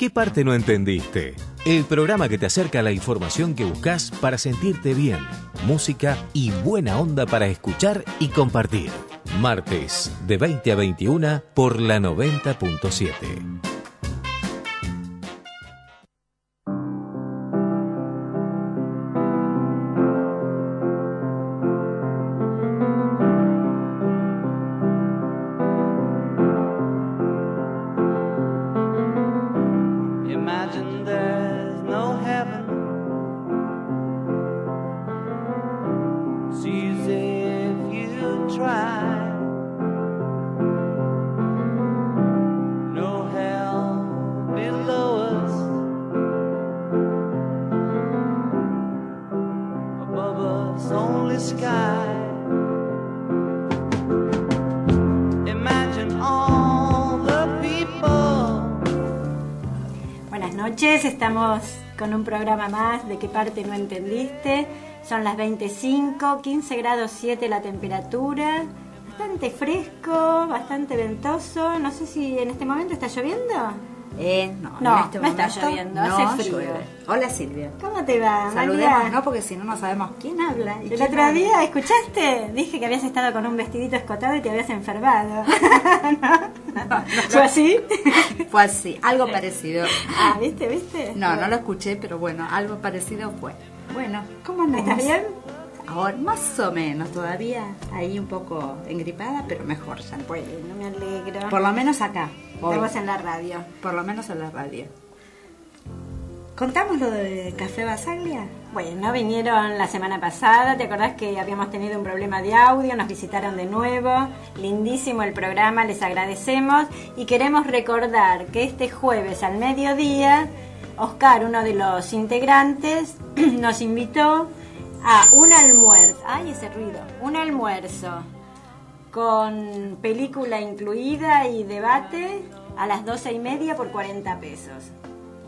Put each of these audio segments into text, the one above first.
¿Qué parte no entendiste? El programa que te acerca a la información que buscas para sentirte bien, música y buena onda para escuchar y compartir. Martes, de 20 a 21 por la 90.7. qué parte no entendiste. Son las 25, 15 grados 7 la temperatura, bastante fresco, bastante ventoso. No sé si en este momento está lloviendo. Eh, no, No, en este no está lloviendo, no hace frío. llueve. Hola Silvia. ¿Cómo te va, Saludemos? ¿no? Porque si no, no sabemos quién habla. y El quién otro habla. día, ¿escuchaste? Dije que habías estado con un vestidito escotado y te habías enfermado. ¿No? ¿Fue así? Fue así, algo parecido. Ah, ¿viste, viste? No, no lo escuché, pero bueno, algo parecido fue. Bueno, ¿cómo andamos? ¿Estás bien? Ahora, más o menos, todavía ahí un poco engripada, pero mejor ya. Bueno, me alegro. Por lo menos acá. hoy. Estamos en la radio. Por lo menos en la radio. ¿Contamos lo de Café Basaglia? Bueno, vinieron la semana pasada, ¿te acordás que habíamos tenido un problema de audio? Nos visitaron de nuevo, lindísimo el programa, les agradecemos. Y queremos recordar que este jueves al mediodía, Oscar, uno de los integrantes, nos invitó a un almuerzo, ay ese ruido, un almuerzo con película incluida y debate a las doce y media por 40 pesos.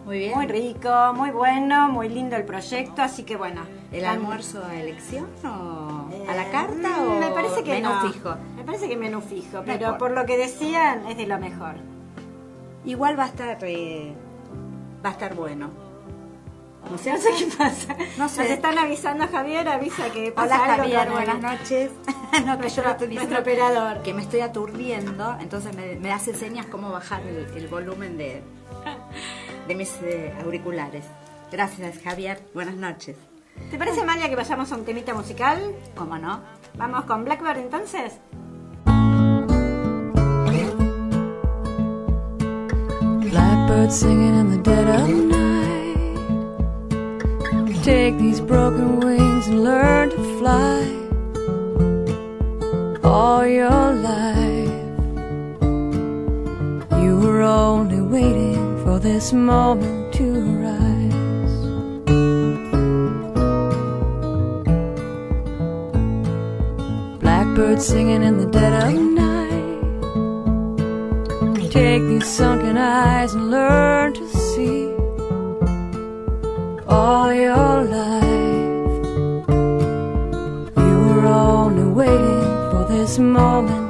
Muy bien. Muy rico, muy bueno, muy lindo el proyecto, así que bueno. ¿El almuerzo a elección o Eh, a la carta mm, o me parece que menú no. fijo? Me parece que menú fijo, pero por lo que decían es de lo mejor. Igual va a estar eh, va a estar bueno. No sé, no sé qué pasa. No sé. Nos están avisando Javier, avisa que pasa Hola algo Javier, buenas noches. no, que yo Nuestro- lo estoy nuestro operador. Que me estoy aturdiendo, entonces me, me hace señas cómo bajar el, el volumen de, de mis eh, auriculares. Gracias Javier, buenas noches. ¿Te parece, María, que vayamos a un temita musical? ¿Cómo no? Vamos con Blackbird entonces. Blackbird singing in the dead of night. Take these broken wings and learn to fly. All your life, you were only waiting for this moment to rise. Blackbird singing in the dead of night. Take these sunken eyes and learn to see all your life. You were only waiting for this moment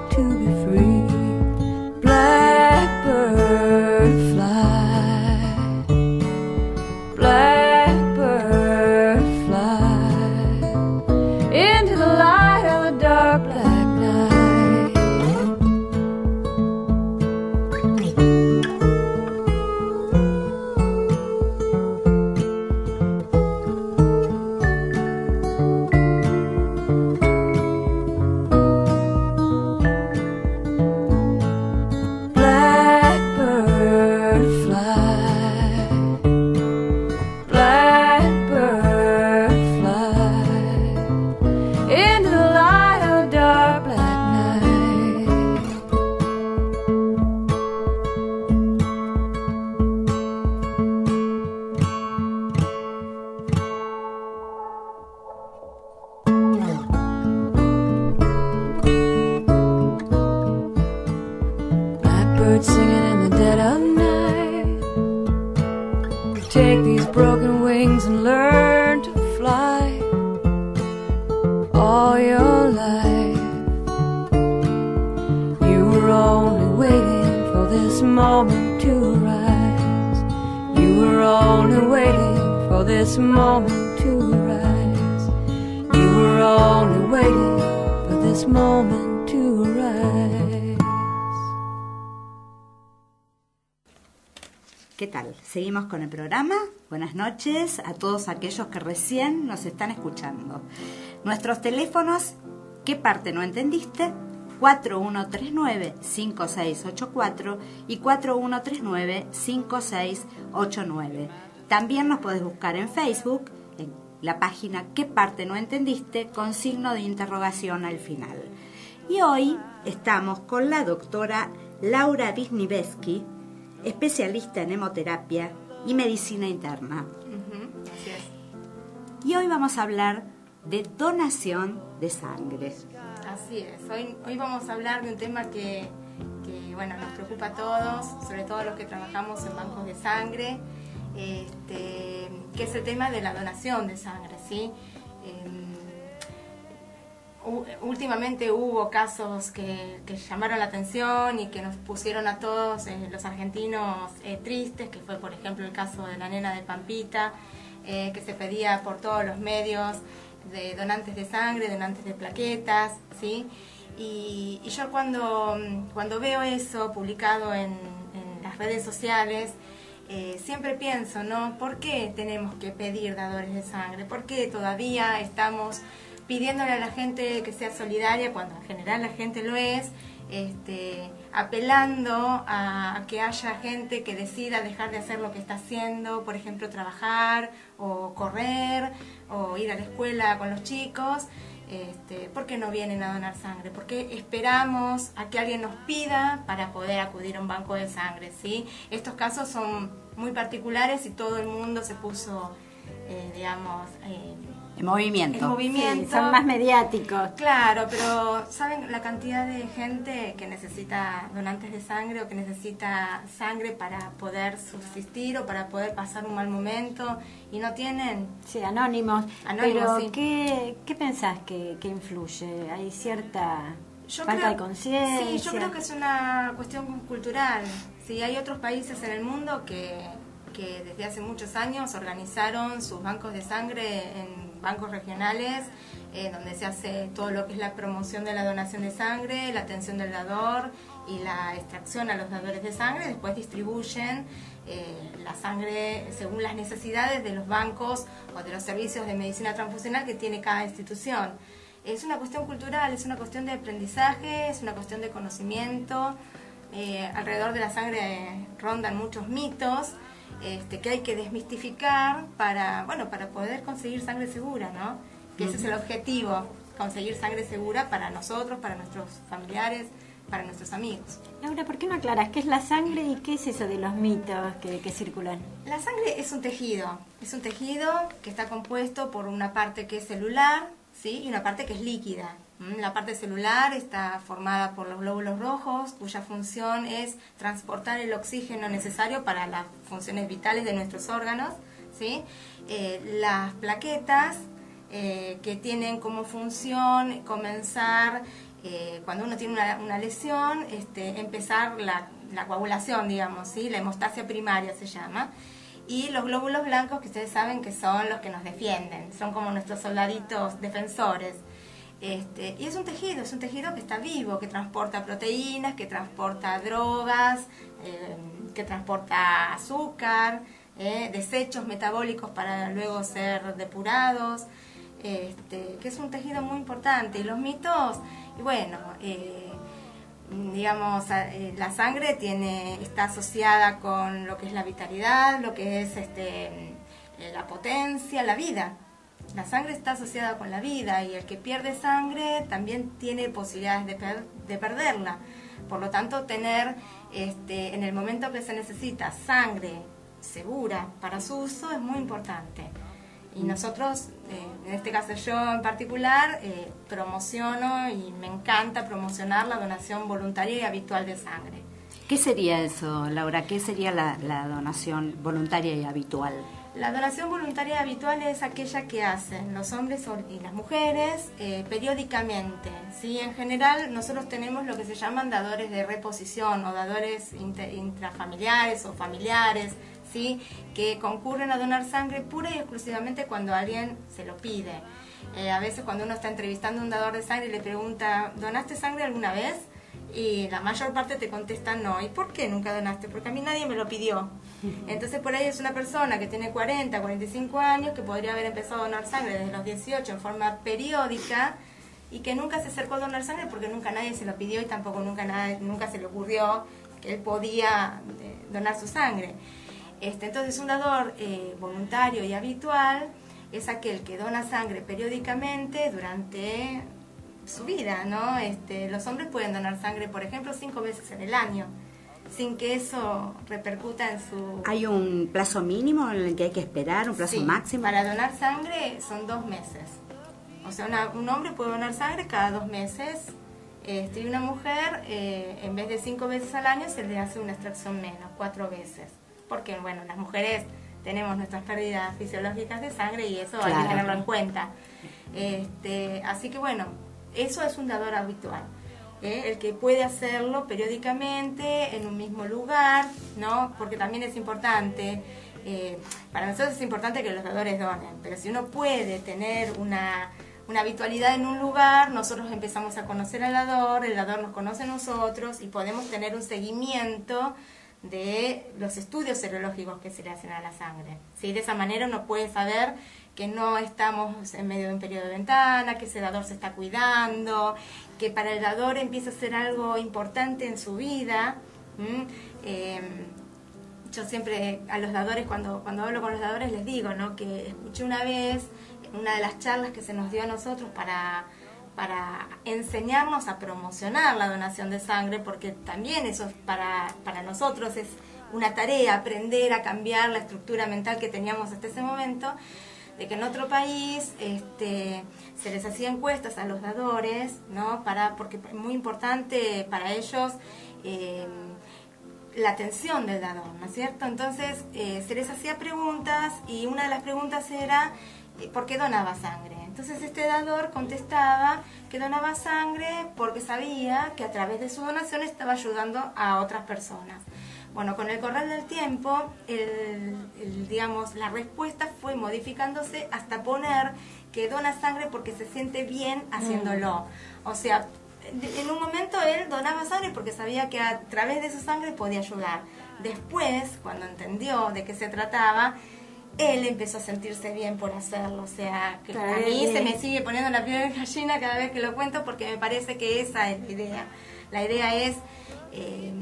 were only waiting for this moment to arise. You were only waiting for this moment to arise. ¿Qué tal? Seguimos con el programa. Buenas noches a todos aquellos que recién nos están escuchando. Nuestros teléfonos, ¿qué parte no entendiste? 4139-5684 y 4139-5689. También nos puedes buscar en Facebook, en la página ¿Qué parte no entendiste? con signo de interrogación al final. Y hoy estamos con la doctora Laura Wisniewski, especialista en hemoterapia y medicina interna. Y hoy vamos a hablar de donación de sangre. Así es, hoy, hoy vamos a hablar de un tema que, bueno, nos preocupa a todos, sobre todo a los que trabajamos en bancos de sangre, este, que es el tema de la donación de sangre, ¿sí? Em, últimamente hubo casos que, que llamaron la atención y que nos pusieron a todos eh, los argentinos eh, tristes, que fue por ejemplo el caso de la nena de Pampita, eh, que se pedía por todos los medios de donantes de sangre, donantes de plaquetas, ¿sí? Y, yo cuando, cuando veo eso publicado en, en las redes sociales, eh, siempre pienso, ¿no? ¿Por qué tenemos que pedir dadores de sangre? ¿Por qué todavía estamos pidiéndole a la gente que sea solidaria cuando en general la gente lo es? Este, apelando a, que haya gente que decida dejar de hacer lo que está haciendo, por ejemplo, trabajar o correr o ir a la escuela con los chicos, este, ¿por qué no vienen a donar sangre? ¿Por qué esperamos a que alguien nos pida para poder acudir a un banco de sangre? ¿sí? Estos casos son muy particulares y todo el mundo se puso, eh, digamos, En movimiento. en movimiento. Sí, son más mediáticos. Claro, pero ¿saben la cantidad de gente que necesita donantes de sangre o que necesita sangre para poder subsistir o para poder pasar un mal momento y no tienen? Sí, anónimos. Anónimos, Pero, sí. ¿qué, ¿qué pensás que, que influye? ¿Hay cierta Yo falta creo- de conciencia? Sí, yo creo que es una cuestión cultural. Sí, hay otros países en el mundo que, que desde hace muchos años organizaron sus bancos de sangre en bancos regionales, eh, donde se hace todo lo que es la promoción de la donación de sangre, la atención del dador y la extracción a los dadores de sangre. Después distribuyen eh, la sangre según las necesidades de los bancos o de los servicios de medicina transfusional que tiene cada institución. Es una cuestión cultural, es una cuestión de aprendizaje, es una cuestión de conocimiento. Eh, alrededor de la sangre eh, rondan muchos mitos este, que hay que desmistificar para, bueno, para poder conseguir sangre segura, ¿no? Que ese es el objetivo, conseguir sangre segura para nosotros, para nuestros familiares, para nuestros amigos. Laura, ¿por qué no aclaras qué es la sangre y qué es eso de los mitos que, que circulan? La sangre es un tejido, es un tejido que está compuesto por una parte que es celular, ¿sí? Y una parte que es líquida. ¿M? La parte celular está formada por los glóbulos rojos, cuya función es transportar el oxígeno necesario para las funciones vitales de nuestros órganos, ¿sí? Eh, las plaquetas, eh, que tienen como función comenzar, eh, cuando uno tiene una, una lesión, este, empezar la, la coagulación, digamos, ¿sí? la hemostasia primaria se llama. Y los glóbulos blancos, que ustedes saben que son los que nos defienden, son como nuestros soldaditos defensores. Este, y es un tejido, es un tejido que está vivo, que transporta proteínas, que transporta drogas, eh, que transporta azúcar, eh, desechos metabólicos para luego ser depurados, este, que es un tejido muy importante. Y los mitos, y bueno, eh, digamos, eh, la sangre tiene, está asociada con lo que es la vitalidad, lo que es este, la potencia, la vida. La sangre está asociada con la vida y el que pierde sangre también tiene posibilidades de, per- de perderla. Por lo tanto, tener este, en el momento que se necesita sangre segura para su uso es muy importante. Y nosotros, eh, en este caso yo en particular, eh, promociono y me encanta promocionar la donación voluntaria y habitual de sangre. ¿Qué sería eso, Laura? ¿Qué sería la, la donación voluntaria y habitual? La donación voluntaria habitual es aquella que hacen los hombres y las mujeres eh, periódicamente. ¿sí? En general, nosotros tenemos lo que se llaman dadores de reposición o dadores intrafamiliares o familiares, ¿sí? que concurren a donar sangre pura y exclusivamente cuando alguien se lo pide. Eh, a veces cuando uno está entrevistando a un dador de sangre y le pregunta, ¿donaste sangre alguna vez? Y la mayor parte te contesta no. ¿Y por qué nunca donaste? Porque a mí nadie me lo pidió. Entonces por ahí es una persona que tiene 40, 45 años, que podría haber empezado a donar sangre desde los 18 en forma periódica y que nunca se acercó a donar sangre porque nunca nadie se lo pidió y tampoco nunca, nadie, nunca se le ocurrió que él podía eh, donar su sangre. Este, entonces un dador eh, voluntario y habitual es aquel que dona sangre periódicamente durante su vida, ¿no? Este, los hombres pueden donar sangre, por ejemplo, cinco veces en el año, sin que eso repercuta en su... ¿Hay un plazo mínimo en el que hay que esperar, un plazo Sí, máximo? Para donar sangre son dos meses. O sea, una- un hombre puede donar sangre cada dos meses. Este, y una mujer, eh, en vez de cinco veces al año, se le hace una extracción menos, cuatro veces. Porque, bueno, las mujeres tenemos nuestras pérdidas fisiológicas de sangre y eso hay que tenerlo en cuenta. Este, así que, bueno, eso es un dador habitual. ¿eh? El que puede hacerlo periódicamente en un mismo lugar, ¿no? Porque también es importante, eh, para nosotros es importante que los dadores donen, pero si uno puede tener una, una habitualidad en un lugar, nosotros empezamos a conocer al dador, el dador nos conoce a nosotros y podemos tener un seguimiento de los estudios serológicos que se le hacen a la sangre. ¿sí? De esa manera uno puede saber que no estamos en medio de un periodo de ventana, que ese dador se está cuidando, que para el dador empieza a ser algo importante en su vida. ¿m? Eh, yo siempre a los dadores, cuando, cuando hablo con los dadores, les digo ¿no? que escuché una vez una de las charlas que se nos dio a nosotros para, para enseñarnos a promocionar la donación de sangre, porque también eso es para, para nosotros es una tarea, aprender a cambiar la estructura mental que teníamos hasta ese momento, que en otro país este, se les hacía encuestas a los dadores, ¿no? Para, porque es muy importante para ellos eh, la atención del dador, ¿no es cierto? Entonces eh, se les hacía preguntas y una de las preguntas era eh, ¿por qué donaba sangre? Entonces este dador contestaba que donaba sangre porque sabía que a través de su donación estaba ayudando a otras personas. Bueno, con el correr del tiempo, el, el, digamos, la respuesta fue modificándose hasta poner que dona sangre porque se siente bien haciéndolo. O sea, en un momento él donaba sangre porque sabía que a través de su sangre podía ayudar. Después, cuando entendió de qué se trataba, él empezó a sentirse bien por hacerlo. O sea, que a mí se me sigue poniendo la piel de gallina cada vez que lo cuento porque me parece que esa es la idea. La idea es eh,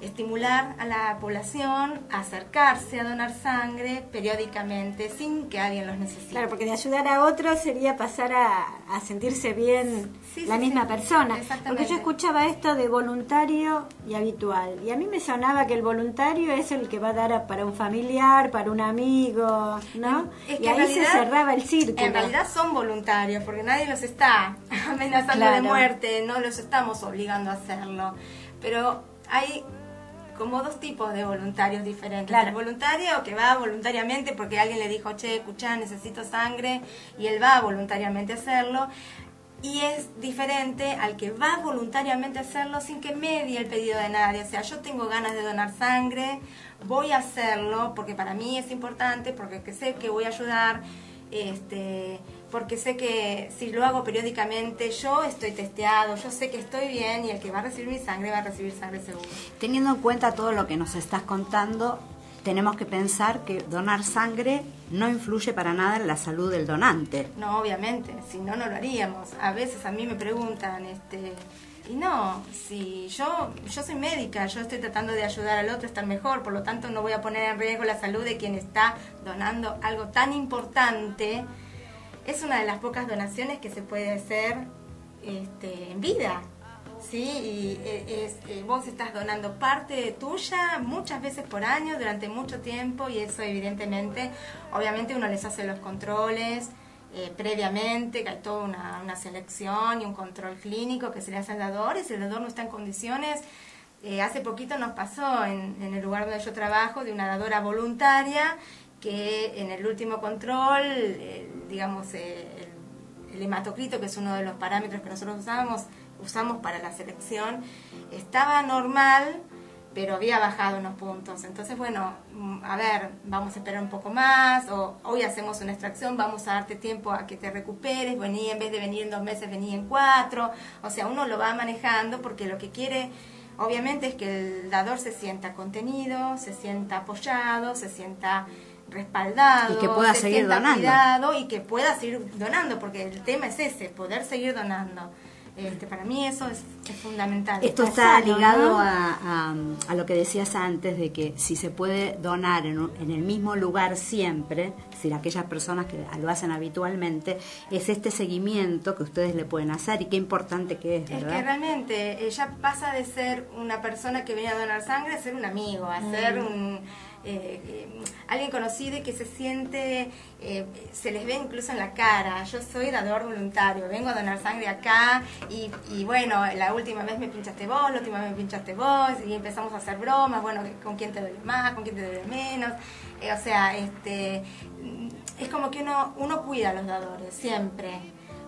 estimular a la población a acercarse a donar sangre periódicamente sin que alguien los necesite. Claro, porque de ayudar a otros sería pasar a, a sentirse bien Sí, la sí, misma sí. persona. Exactamente. Porque yo escuchaba esto de voluntario y habitual. Y a mí me sonaba que el voluntario es el que va a dar a- para un familiar, para un amigo, ¿no? Es y que en ahí se cerraba el círculo. En realidad son voluntarios, porque nadie los está amenazando Claro. de muerte, no los estamos obligando a hacerlo. Pero hay como dos tipos de voluntarios diferentes. Claro. El voluntario que va voluntariamente porque alguien le dijo, che, escuchá, necesito sangre, y él va voluntariamente a hacerlo. Y es diferente al que va voluntariamente a hacerlo sin que medie el pedido de nadie. O sea, yo tengo ganas de donar sangre, voy a hacerlo porque para mí es importante, porque que sé que voy a ayudar, este, porque sé que si lo hago periódicamente yo estoy testeado, yo sé que estoy bien y el que va a recibir mi sangre va a recibir sangre seguro. Teniendo en cuenta todo lo que nos estás contando, tenemos que pensar que donar sangre no influye para nada en la salud del donante. No, obviamente, si no, no lo haríamos. A veces a mí me preguntan, este, y no, si yo, yo soy médica, yo estoy tratando de ayudar al otro a estar mejor, por lo tanto no voy a poner en riesgo la salud de quien está donando algo tan importante. Es una de las pocas donaciones que se puede hacer este, en vida. ¿sí? Y eh, es, eh, vos estás donando parte tuya muchas veces por año, durante mucho tiempo, y eso evidentemente, obviamente uno les hace los controles eh, previamente, que hay toda una, una selección y un control clínico que se le hace al dador, y si el dador no está en condiciones, eh, hace poquito nos pasó en, en el lugar donde yo trabajo de una dadora voluntaria que en el último control, digamos, el, el hematocrito, que es uno de los parámetros que nosotros usamos, usamos para la selección, estaba normal, pero había bajado unos puntos. Entonces, bueno, mm, a ver, vamos a esperar un poco más, o hoy hacemos una extracción, vamos a darte tiempo a que te recuperes, vení, en vez de venir en dos meses, vení en cuatro. O sea, uno lo va manejando porque lo que quiere, obviamente, es que el dador se sienta contenido, se sienta apoyado, se sienta respaldado, Y que pueda se seguir donando. cuidado y que pueda seguir donando, porque el tema es ese, poder seguir donando. Este, para mí eso es, es fundamental. Esto está ligado a, a- a lo que decías antes de que si se puede donar en, un- en el mismo lugar siempre, es decir, aquellas personas que lo hacen habitualmente, es este seguimiento que ustedes le pueden hacer y qué importante que es, Es que ¿verdad? realmente ella pasa de ser una persona que venía a donar sangre a ser un amigo, a ser un, eh, eh, alguien conocido y que se siente, eh, se les ve incluso en la cara. Yo soy dador voluntario, vengo a donar sangre acá y, bueno, la última vez me pinchaste vos, la última vez me pinchaste vos y empezamos a hacer bromas, bueno, con quién te duele más, con quién te duele menos. O sea, este, es como que uno, uno cuida a los dadores, siempre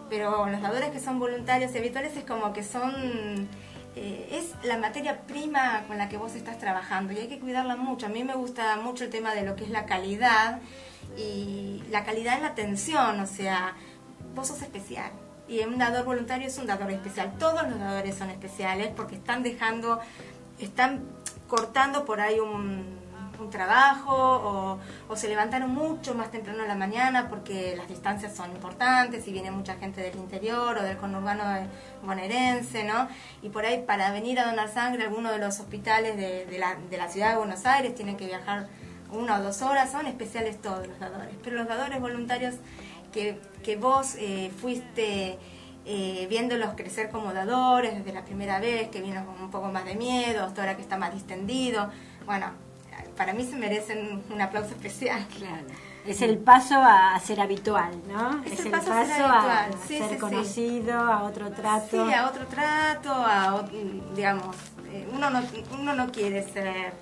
pero los dadores que son voluntarios y habituales es como que son eh, es la materia prima con la que vos estás trabajando y hay que cuidarla mucho. A mí me gusta mucho el tema de lo que es la calidad y la calidad en la atención, o sea, vos sos especial. Y un dador voluntario es un dador especial. Todos los dadores son especiales porque están dejando, están cortando por ahí un, un trabajo o, se levantaron mucho más temprano en la mañana porque las distancias son importantes y viene mucha gente del interior o del conurbano bonaerense, ¿no? Y por ahí para venir a donar sangre algunos de los hospitales de, la, ciudad de Buenos Aires tienen que viajar una o dos horas, son especiales todos los dadores, pero los dadores voluntarios que, vos eh, fuiste eh, viéndolos crecer como dadores desde la primera vez, que vino con un poco más de miedo, ahora que está más distendido, bueno, para mí se merecen un aplauso especial. Claro. Es el paso a ser habitual, ¿no? Es Es, el el paso paso, a ser a, sí, ser sí, sí. conocido, a otro trato. Sí, a otro trato, a digamos, eh, uno no, uno no quiere ser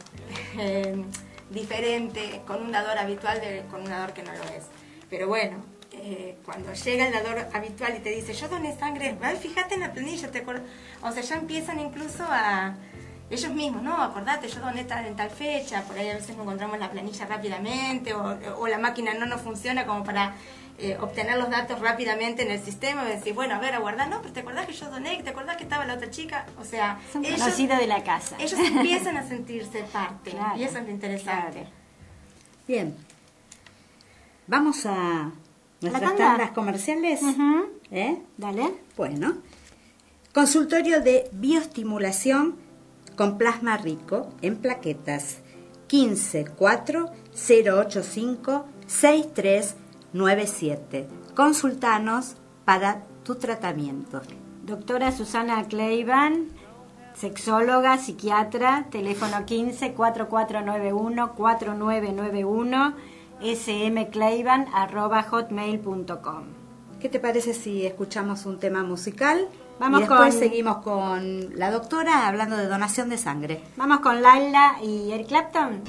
eh, diferente con un dador habitual de con un dador que no lo es. Pero bueno, eh, cuando llega el dador habitual y te dice, yo doné sangre, fíjate en la planilla, te acuerdas? O sea, ya empiezan incluso a ellos mismos, no, acordate, yo doné tal, en tal fecha, por ahí a veces no encontramos la planilla rápidamente o, o la máquina no nos funciona como para eh, obtener los datos rápidamente en el sistema y decir, bueno, a ver, aguardar, no, pero te acordás que yo doné, te acordás que estaba la otra chica, o sea, Son ellos, de la casa. ellos empiezan a sentirse parte Claro, y eso es lo interesante. claro. Bien. Vamos a nuestras tandas comerciales. ¿Eh? Dale. Bueno, consultorio de bioestimulación con plasma rico en plaquetas 154 085 6397. Consultanos para tu tratamiento. Doctora Susana Cleiban, sexóloga, psiquiatra, teléfono 15 4491 4991 smcleiban arroba hotmail.com. ¿Qué te parece si escuchamos un tema musical? Vamos y después con- seguimos con la doctora hablando de donación de sangre. Vamos con Laila y Eric Clapton.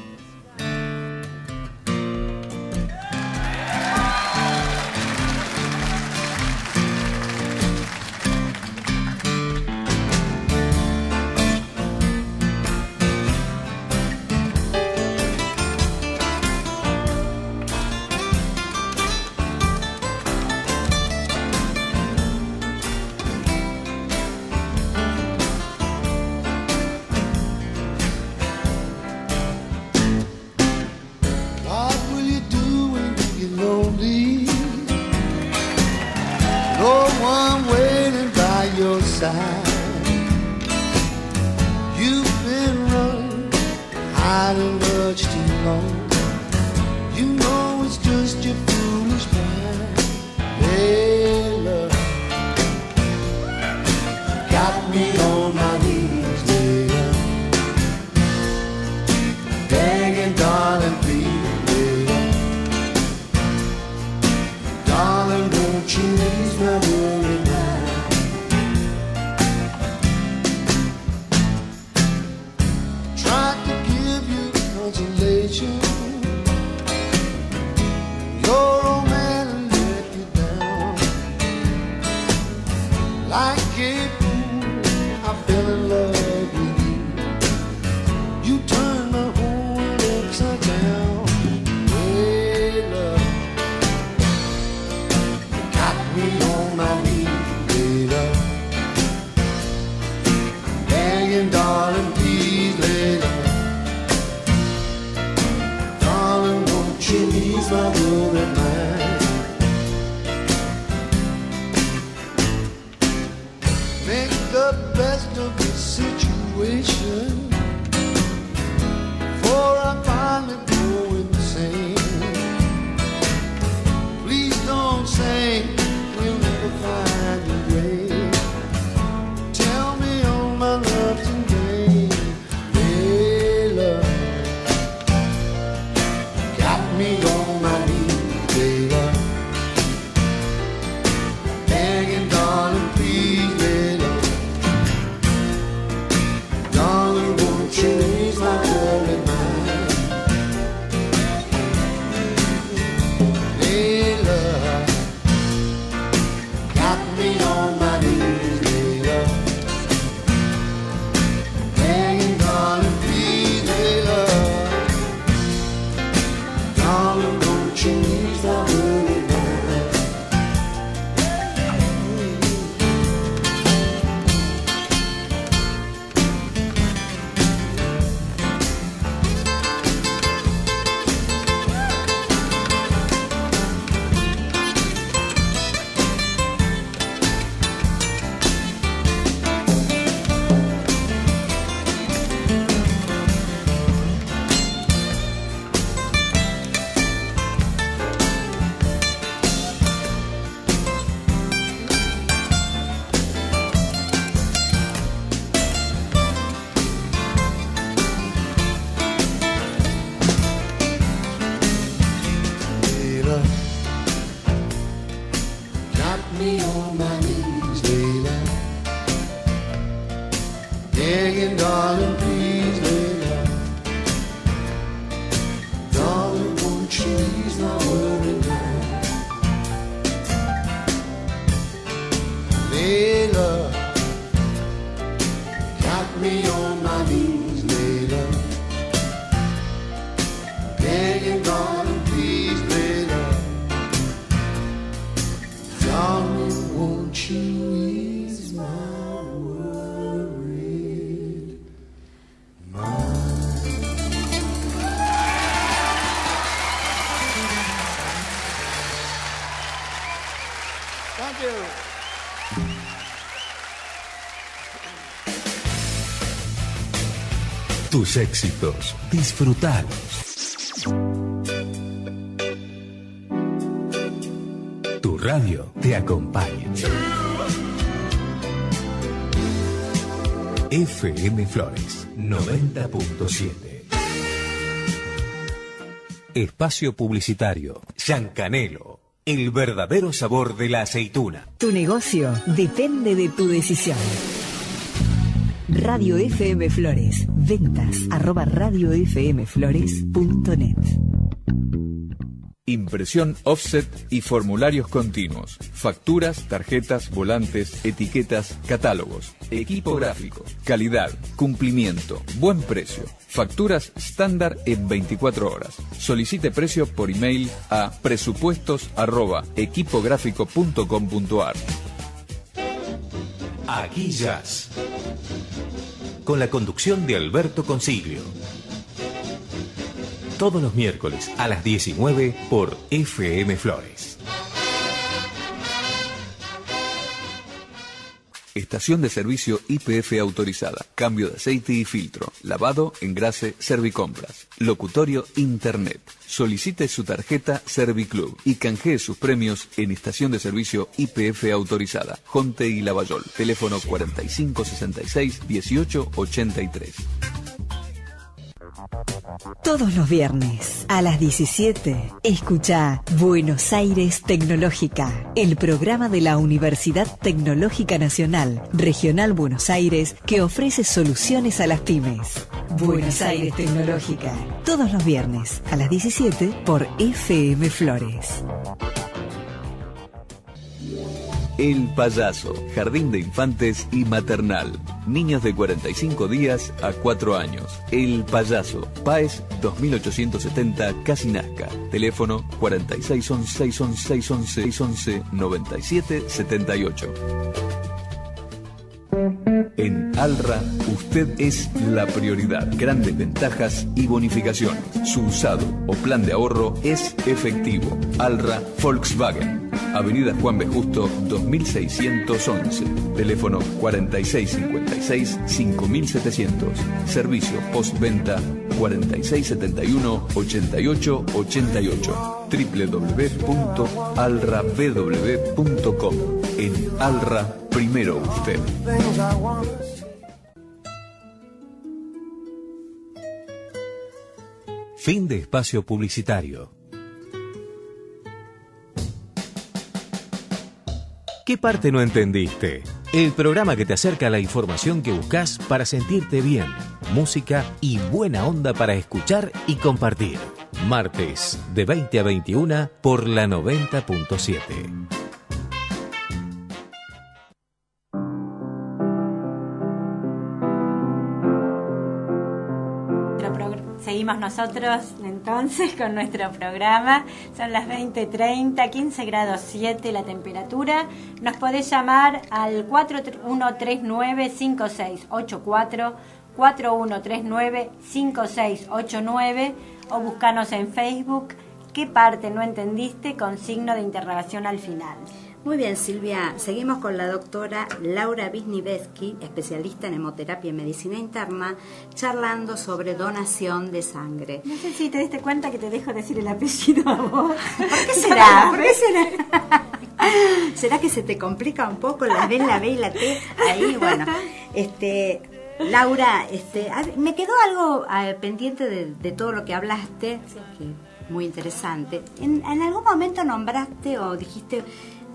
Tus éxitos, disfrutalos. Tu radio te acompaña. FM Flores 90.7 Espacio Publicitario. Yancanelo. El verdadero sabor de la aceituna. Tu negocio depende de tu decisión. Radio FM Flores. Ventas arroba radiofmflores.net. Impresión offset y formularios continuos. Facturas, tarjetas, volantes, etiquetas, catálogos. Equipo gráfico. Calidad, cumplimiento, buen precio. Facturas estándar en 24 horas. Solicite precio por email a presupuestos arroba equipográfico.com.ar. Aquí Jazz. Con la conducción de Alberto Consiglio. Todos los miércoles a las 19 por FM Flores. Estación de servicio IPF autorizada. Cambio de aceite y filtro. Lavado, engrase, servicompras. Locutorio Internet. Solicite su tarjeta Serviclub y canjee sus premios en estación de servicio IPF autorizada. Jonte y Lavallol. Teléfono 4566 1883. Todos los viernes a las 17, escucha Buenos Aires Tecnológica, el programa de la Universidad Tecnológica Nacional, Regional Buenos Aires, que ofrece soluciones a las pymes. Buenos Aires Tecnológica, todos los viernes a las 17 por FM Flores. El Payaso, Jardín de Infantes y Maternal. Niños de 45 días a 4 años. El Payaso, PAES 2870 Casi Nazca. Teléfono 4611 611 611 9778. En Alra, usted es la prioridad. Grandes ventajas y bonificaciones. Su usado o plan de ahorro es efectivo. Alra Volkswagen. Avenida Juan B. Justo, 2611. Teléfono 4656-5700. Servicio postventa 4671-8888. www.alrabw.com. En Alra, primero usted. Fin de espacio publicitario. ¿Qué parte no entendiste? El programa que te acerca a la información que buscas para sentirte bien, música y buena onda para escuchar y compartir. Martes de 20 a 21 por la 90.7. Nosotros entonces con nuestro programa. Son las 20:30, 15 grados 7 la temperatura. Nos podés llamar al 4139-5684, 4139-5689 o buscarnos en Facebook. ¿Qué parte no entendiste? Con signo de interrogación al final. Muy bien, Silvia. Seguimos con la doctora Laura Wisniewski, especialista en hemoterapia y medicina interna, charlando sobre donación de sangre. No sé si te diste cuenta que te dejo decir el apellido a vos. ¿Por qué será? ¿Por qué será? ¿Será que se te complica un poco la B, la B y la T? Ahí, bueno. Este, Laura, este, me quedó algo eh, pendiente de, de todo lo que hablaste, que muy interesante. En, en algún momento nombraste o dijiste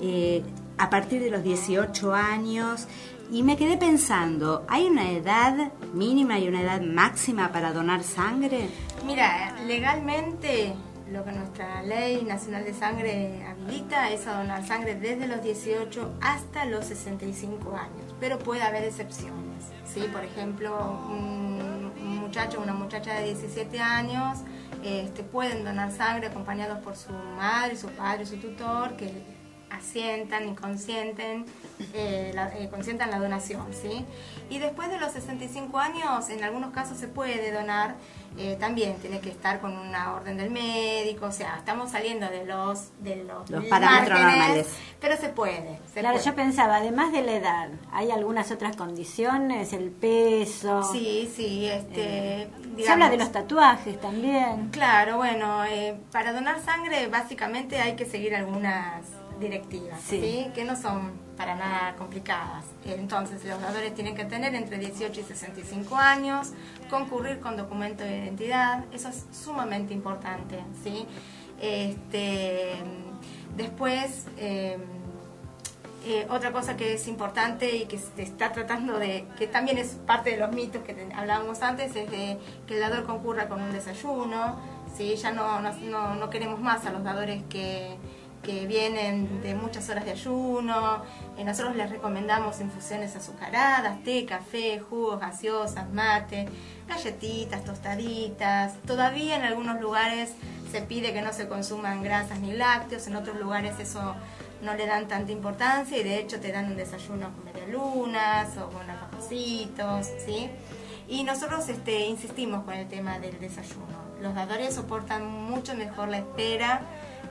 eh, a partir de los 18 años y me quedé pensando, ¿hay una edad mínima y una edad máxima para donar sangre? Mira, legalmente lo que nuestra ley nacional de sangre habilita es a donar sangre desde los 18 hasta los 65 años, pero puede haber excepciones. ¿sí? Por ejemplo, un, muchacho o una muchacha de 17 años este, pueden donar sangre acompañados por su madre, su padre, su tutor, que asientan y consienten, eh, la, eh, consientan la donación, ¿sí? Y después de los 65 años, en algunos casos se puede donar, eh, también tiene que estar con una orden del médico, o sea, estamos saliendo de los de los, Los parámetros márgenes, normales. pero se puede. se Claro, puede. yo pensaba, además de la edad, ¿hay algunas otras condiciones? ¿El peso? Sí, sí, este, Eh, Se habla de los tatuajes también. Claro, bueno, eh, para donar sangre básicamente hay que seguir algunas directivas, Sí. ¿sí? Que no son para nada complicadas. Entonces, los dadores tienen que tener entre 18 y 65 años, concurrir con documento de identidad, eso es sumamente importante, ¿sí? Este, después... eh, eh, otra cosa que es importante y que se está tratando de, que también es parte de los mitos que hablábamos antes, es de que el dador concurra con un desayuno. ¿sí? Ya no, no- no queremos más a los dadores que, que vienen de muchas horas de ayuno. Eh, nosotros les recomendamos infusiones azucaradas, té, café, jugos, gaseosas, mate, galletitas, tostaditas. Todavía en algunos lugares se pide que no se consuman grasas ni lácteos, en otros lugares eso no le dan tanta importancia y de hecho te dan un desayuno con medialunas o con alfajorcitos, ¿sí? Y nosotros este, insistimos con el tema del desayuno. Los dadores soportan mucho mejor la espera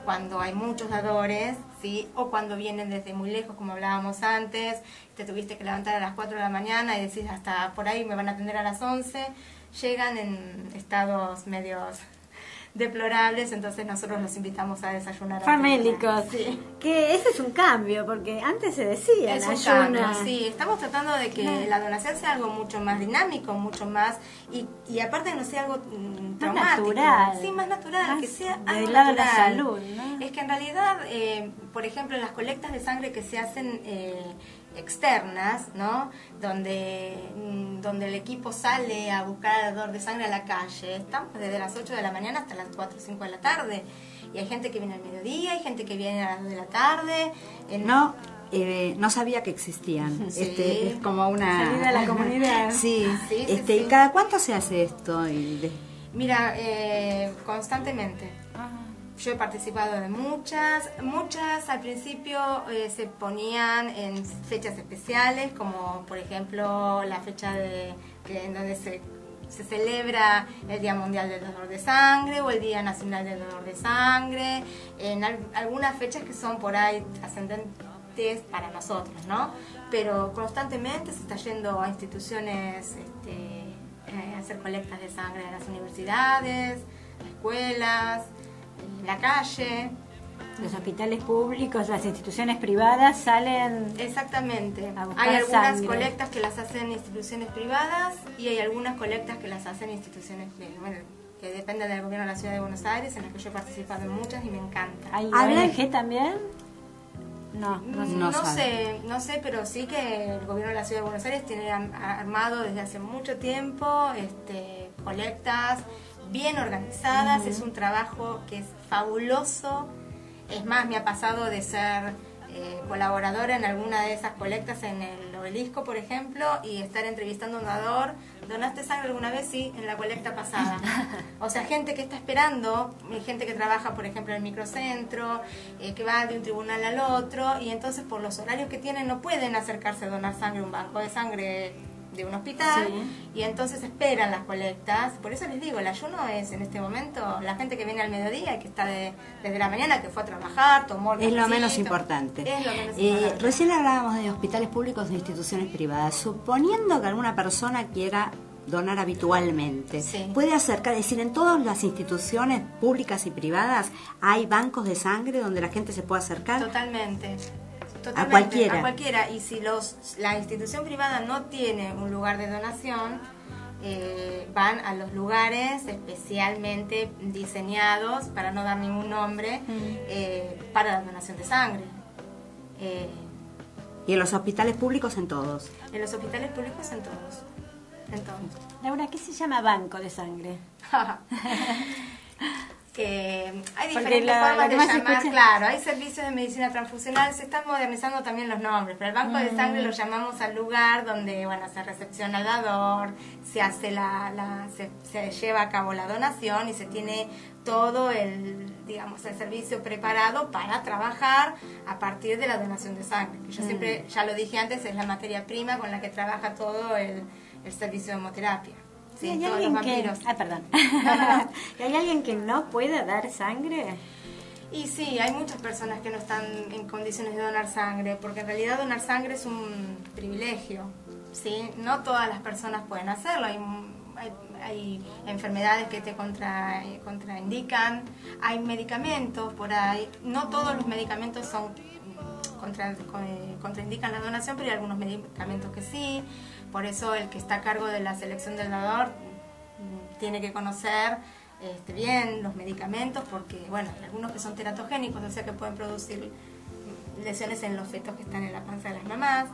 cuando hay muchos dadores, ¿sí? O cuando vienen desde muy lejos, como hablábamos antes, te tuviste que levantar a las 4 de la mañana y decís hasta por ahí me van a atender a las 11, llegan en estados medios deplorables, entonces nosotros los invitamos a desayunar. Famélicos. Sí. Que ese es un cambio, porque antes se decía Es un cambio, sí. Estamos tratando de que Claro. la donación sea algo mucho más dinámico, mucho más y, y aparte no sea algo mm, traumático. natural. Sí, más natural, Más que sea del algo lado de la salud, ¿no? Es que en realidad, eh, por ejemplo, las colectas de sangre que se hacen eh, externas, ¿no? Donde, mm, donde el equipo sale a buscar al dador de sangre a la calle. Estamos desde las 8 de la mañana hasta las 4 o 5 de la tarde. Y hay gente que viene al mediodía, hay gente que viene a las 2 de la tarde. En- No, eh, no sabía que existían. Sí. Este, es como una... Salir a la comunidad. sí, Sí, este, sí. ¿y cada cuánto se hace esto? Y de- Mira, eh, constantemente. Yo he participado de muchas, muchas al principio eh, se ponían en fechas especiales, como por ejemplo la fecha de que, en donde se, se celebra el Día Mundial del Donor de Sangre o el Día Nacional del Donor de Sangre, en al- algunas fechas que son por ahí trascendentes para nosotros, ¿no? Pero constantemente se está yendo a instituciones este, eh, a hacer colectas de sangre en las universidades, escuelas, en la calle. Los hospitales públicos, las instituciones privadas salen Exactamente. A buscar Hay algunas sangre. colectas que las hacen instituciones privadas y hay algunas colectas que las hacen instituciones bueno, que dependen del gobierno de la ciudad de Buenos Aires, en las que yo he participado en muchas y me encanta. ¿Hay Habla- ONG también? No, no sé. No, No sé, no sé, pero sí que el gobierno de la ciudad de Buenos Aires tiene armado desde hace mucho tiempo este, colectas bien organizadas. Es un trabajo que es fabuloso. Es más, me ha pasado de ser eh, colaboradora en alguna de esas colectas en el obelisco, por ejemplo, y estar entrevistando a un dador. ¿Donaste sangre alguna vez? Sí, en la colecta pasada. O sea, gente que está esperando, gente que trabaja, por ejemplo, en el microcentro, eh, que va de un tribunal al otro, y entonces por los horarios que tienen no pueden acercarse a donar sangre a un banco de sangre de un hospital, Sí. y entonces esperan las colectas. Por eso les digo, el ayuno es en este momento la gente que viene al mediodía y que está de- desde la mañana, que fue a trabajar, tomó el Es lo menos importante. Es lo menos Eh, importante. recién hablábamos de hospitales públicos e instituciones privadas. Suponiendo que alguna persona quiera donar habitualmente, Sí. puede acercar, es decir, en todas las instituciones públicas y privadas hay bancos de sangre donde la gente se puede acercar. Totalmente. Totalmente, cualquiera. A cualquiera. Y si los, la institución privada no tiene un lugar de donación, eh, van a los lugares especialmente diseñados, para no dar ningún nombre, eh, para la donación de sangre. Eh, Y en los hospitales públicos en todos. en los hospitales públicos, en todos. En todos. Laura, ¿qué se llama banco de sangre? que hay diferentes la- formas de llamar, escucha- claro, hay servicios de medicina transfusional, se están modernizando también los nombres, pero el banco de Mm. sangre lo llamamos al lugar donde, bueno, se recepciona el dador, se hace la, la- se, se lleva a cabo la donación y se tiene todo el, digamos, el servicio preparado para trabajar a partir de la donación de sangre. Que yo Mm. siempre, ya lo dije antes, es la materia prima con la que trabaja todo el, el servicio de hemoterapia. Sí, hay alguien que... Ah, perdón. ¿Y ¿Hay alguien que no pueda dar sangre? Y sí, hay muchas personas que no están en condiciones de donar sangre, porque en realidad donar sangre es un privilegio, ¿sí? No todas las personas pueden hacerlo, hay, hay, hay enfermedades que te contra, contraindican, hay medicamentos por ahí, no todos los medicamentos son contra, con- contraindican la donación, pero hay algunos medicamentos que sí, por eso el que está a cargo de la selección del dador mm, tiene que conocer este, bien los medicamentos porque, bueno, hay algunos que son teratogénicos, o sea que pueden producir lesiones en los fetos que están en la panza de las mamás.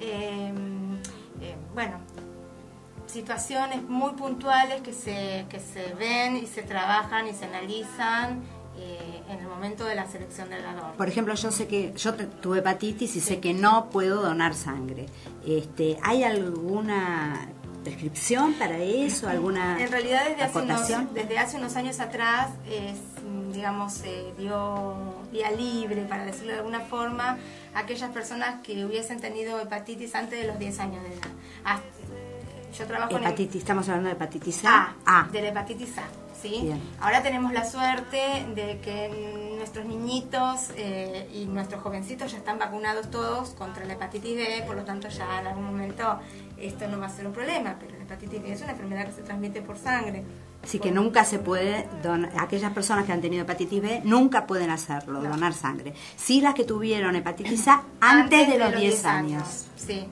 Eh, eh, bueno, situaciones muy puntuales que se, que se ven y se trabajan y se analizan eh, en el momento de la selección del dador. Por ejemplo, yo sé que yo tuve hepatitis y sé que no puedo donar sangre. Este, ¿Hay alguna prescripción para eso? ¿Alguna En realidad desde hace, unos, desde hace unos años atrás, es, digamos, se dio vía libre, para decirlo de alguna forma, a aquellas personas que hubiesen tenido hepatitis antes de los 10 años de edad. Hasta- yo trabajo en... Hepatitis, estamos hablando de hepatitis A, A. de la hepatitis A, ¿sí? Bien. Ahora tenemos la suerte de que nuestros niñitos eh, y nuestros jovencitos ya están vacunados todos contra la hepatitis B, por lo tanto ya en algún momento esto no va a ser un problema, pero la hepatitis B es una enfermedad que se transmite por sangre. Así que nunca se puede donar, aquellas personas que han tenido hepatitis B nunca pueden hacerlo, No. donar sangre. Sí las que tuvieron hepatitis A antes, de los 10 años. Sí.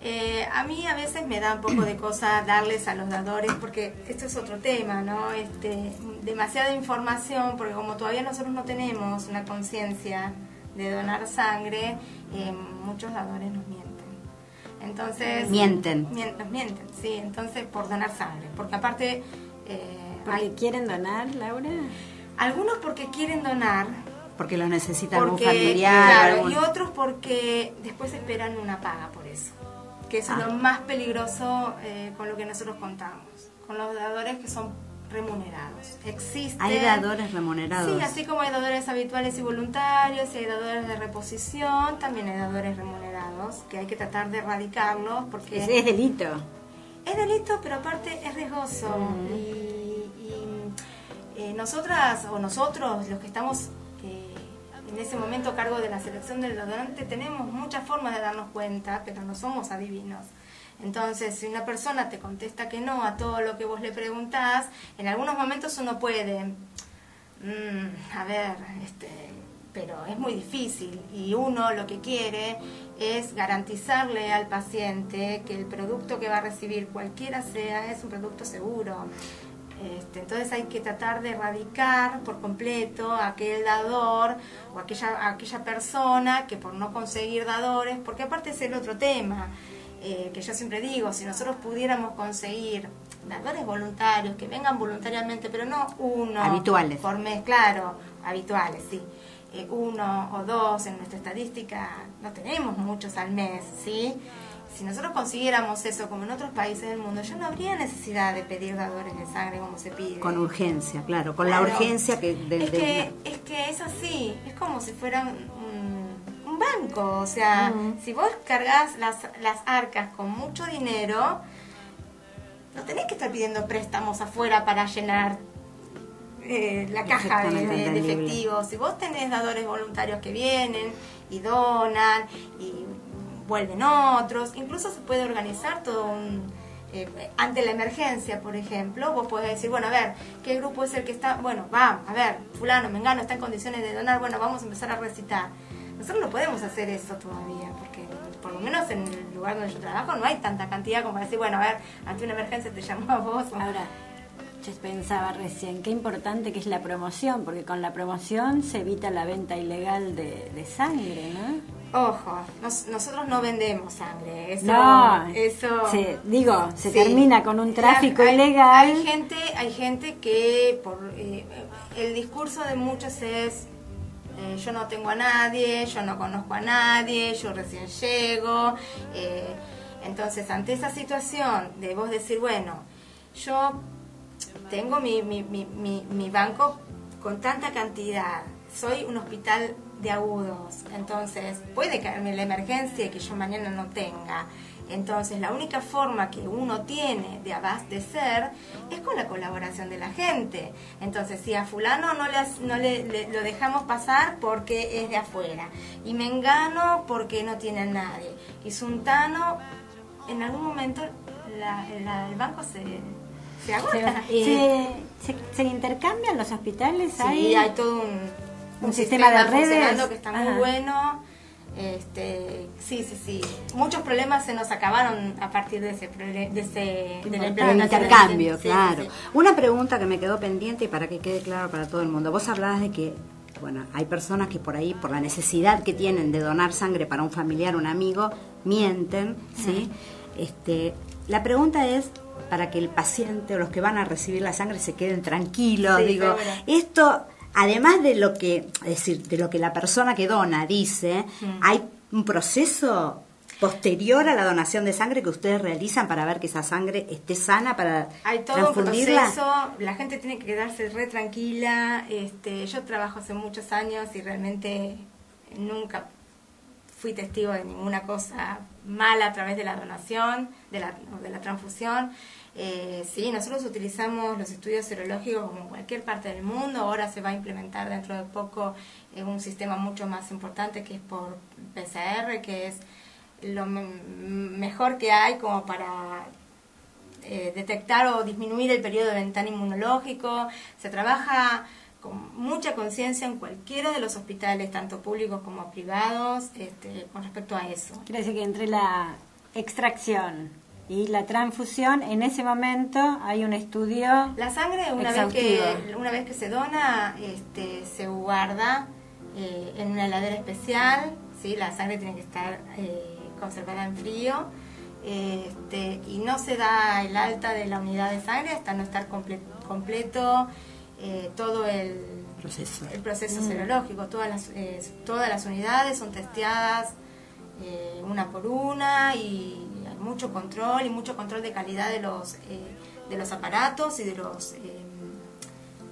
Eh, a mí a veces me da un poco de cosa darles a los dadores, porque esto es otro tema, ¿no? Este, demasiada información, porque como todavía nosotros no tenemos una conciencia de donar sangre, eh, muchos dadores nos mienten. Entonces... Mienten. mien- nos mienten, sí, entonces por donar sangre, porque aparte... eh, ¿Porque hay quieren donar, Laura? algunos porque quieren donar, Porque los necesita algún porque, familiar. claro, algún- y otros porque después esperan una paga que eso Ah. es lo más peligroso eh, con lo que nosotros contamos, con los dadores que son remunerados. Existen... Hay dadores remunerados. Sí, así como hay dadores habituales y voluntarios, y hay dadores de reposición, también hay dadores remunerados, que hay que tratar de erradicarlos porque... Es, es delito. Es delito, pero aparte es riesgoso. Y, y, eh, nosotras o nosotros, los que estamos en ese momento cargo de la selección del donante, tenemos muchas formas de darnos cuenta, pero no somos adivinos. Entonces, si una persona te contesta que no a todo lo que vos le preguntás, en algunos momentos uno puede, mm, a ver, este, pero es muy difícil y uno lo que quiere es garantizarle al paciente que el producto que va a recibir, cualquiera sea, es un producto seguro. Este, entonces hay que tratar de erradicar por completo a aquel dador o aquella, aquella persona que por no conseguir dadores, porque aparte es el otro tema, eh, que yo siempre digo, si nosotros pudiéramos conseguir dadores voluntarios, que vengan voluntariamente, pero no uno Habituales. por mes, claro, habituales, sí. Eh, uno o dos en nuestra estadística, no tenemos muchos al mes, ¿sí? Si nosotros consiguiéramos eso como en otros países del mundo, ya no habría necesidad de pedir dadores de sangre como se pide. Con urgencia, claro, con la urgencia que... de- es, que, es que es así, es como si fuera un, un banco, o sea, si vos cargas las, las arcas con mucho dinero, no tenés que estar pidiendo préstamos afuera para llenar eh, la caja de, de- de efectivo. Si vos tenés dadores voluntarios que vienen y donan y vuelven otros, incluso se puede organizar todo un... eh, ante la emergencia, por ejemplo, vos podés decir, bueno, a ver, ¿qué grupo es el que está? Bueno, va, a ver, fulano, mengano, está en condiciones de donar, bueno, vamos a empezar a recitar. Nosotros no podemos hacer eso todavía, porque por lo menos en el lugar donde yo trabajo no hay tanta cantidad como decir, bueno, a ver, ante una emergencia te llamo a vos. Ahora, yo pensaba recién, qué importante que es la promoción, porque con la promoción se evita la venta ilegal de, de sangre, ¿no? Ojo, nos- nosotros no vendemos sangre, eso, no, eso se- digo, se Sí. termina con un tráfico Hay- ilegal. Hay gente, hay gente que por eh, el discurso de muchos es, eh, yo no tengo a nadie, yo no conozco a nadie, yo recién llego. eh, entonces, ante esa situación de vos decir, bueno, yo tengo mi, mi, mi, mi, banco con tanta cantidad, soy un hospital de agudos, entonces puede caerme la emergencia que yo mañana no tenga. Entonces la única forma que uno tiene de abastecer es con la colaboración de la gente. Entonces si a fulano no, le, has- no le, le- lo dejamos pasar porque es de afuera, y me engano porque no tiene a nadie, y Suntano, en algún momento la- la- el banco se, se agota. ¿Se, se, se intercambian los hospitales? Sí, ¿Hay, hay todo un, un sistema de redes? que está muy bueno. Este, sí, sí, sí. Muchos problemas se nos acabaron a partir de ese, de ese Del intercambio, sí, sí, claro. sí. Una pregunta que me quedó pendiente y para que quede claro para todo el mundo. Vos hablabas de que, bueno, hay personas que por ahí, por la necesidad que tienen de donar sangre para un familiar, un amigo, mienten, ¿sí? Este, la pregunta es para que el paciente o los que van a recibir la sangre se queden tranquilos. Sí, Digo, esto, además de lo que, es decir, de lo que la persona que dona dice, Mm. hay un proceso posterior a la donación de sangre que ustedes realizan para ver que esa sangre esté sana para Hay todo un proceso, la gente tiene que quedarse re tranquila. Este, yo trabajo hace muchos años y realmente nunca fui testigo de ninguna cosa mala a través de la donación, de la, de la transfusión. Eh, sí, nosotros utilizamos los estudios serológicos como en cualquier parte del mundo. Ahora se va a implementar dentro de poco eh, un sistema mucho más importante que es por PCR, que es lo me- mejor que hay como para eh, detectar o disminuir el periodo de ventana inmunológico. Se trabaja con mucha conciencia en cualquiera de los hospitales, tanto públicos como privados, este, con respecto a eso. Quiere decir que entre la extracción y la transfusión, en ese momento hay un estudio. La sangre, una vez que, una vez que se dona, este, se guarda eh, en una heladera especial. ¿sí? La sangre tiene que estar eh, conservada en frío. Este, y no se da el alta de la unidad de sangre hasta no estar comple- completo eh, todo el Proceso. el proceso Mm. serológico. Todas las, eh, todas las unidades son testeadas eh, una por una y hay mucho control y mucho control de calidad de los, eh, de los aparatos y de los, eh,